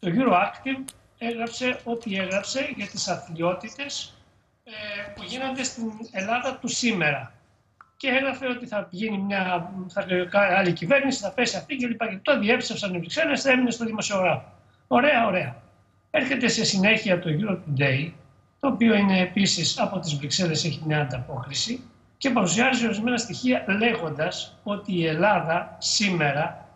Το Euroactive έγραψε ό,τι έγραψε για τις αθλειότητες ε, που γίνονται στην Ελλάδα του σήμερα. Και έγραφε ότι θα γίνει μια θα άλλη κυβέρνηση, θα πέσει αυτή κλπ. Και το διέψευσαν οι Βρυξέλλες, θα έμεινε στο δημοσιογράφο. Ωραία, ωραία. Έρχεται σε συνέχεια το Euro Today, το οποίο είναι επίσης από τις Βρυξέλλες, έχει μια ανταπόκριση και παρουσιάζει ορισμένα στοιχεία λέγοντας ότι η Ελλάδα σήμερα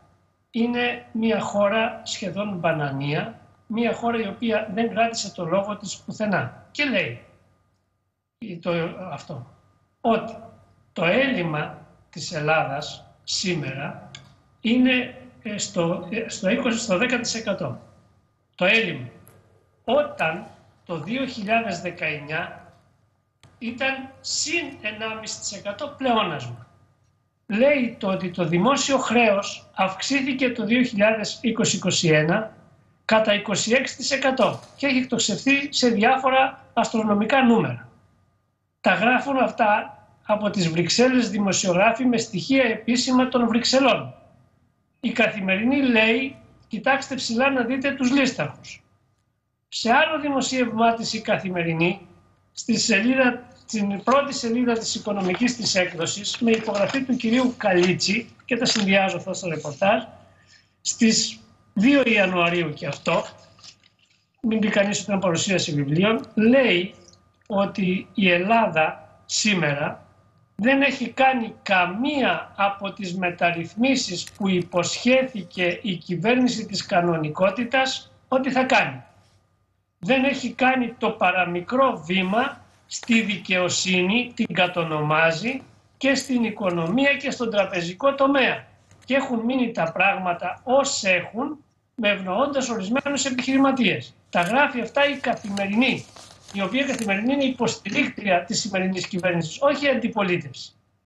είναι μια χώρα σχεδόν μπανανία, μια χώρα η οποία δεν κράτησε το λόγο της πουθενά. Και λέει το, αυτό, ότι το έλλειμμα της Ελλάδας σήμερα είναι ε, στο, ε, στο 20, στο 10%. Το έλλειμμα. Όταν το 2019 ήταν συν 1,5% πλεόνασμα. Λέει το ότι το δημόσιο χρέος αυξήθηκε το 2020-2021 κατά 26% και έχει εκτοξευθεί σε διάφορα αστρονομικά νούμερα. Τα γράφουν αυτά από τις Βρυξέλλες δημοσιογράφοι με στοιχεία επίσημα των Βρυξελών. Η Καθημερινή λέει, κοιτάξτε ψηλά να δείτε τους λίσταρχους. Σε άλλο δημοσίευμά της η Καθημερινή, στη σελίδα, στην πρώτη σελίδα της οικονομικής της έκδοσης, με υπογραφή του κυρίου Καλίτσι, και τα συνδυάζω αυτό στο ρεπορτάζ, στις 2 Ιανουαρίου και αυτό, μην πει κανείς ότι ήταν παρουσίαση βιβλίων, λέει ότι η Ελλάδα σήμερα δεν έχει κάνει καμία από τις μεταρρυθμίσεις που υποσχέθηκε η κυβέρνηση της κανονικότητας ότι θα κάνει. Δεν έχει κάνει το παραμικρό βήμα στη δικαιοσύνη, την κατονομάζει και στην οικονομία και στον τραπεζικό τομέα. Και έχουν μείνει τα πράγματα ως έχουν με ευνοώντας ορισμένους επιχειρηματίες. Τα γράφει αυτά η καθημερινή η οποία καθημερινή είναι υποστηρίκτρια της σημερινής κυβέρνησης, όχι η αντιπολίτευση.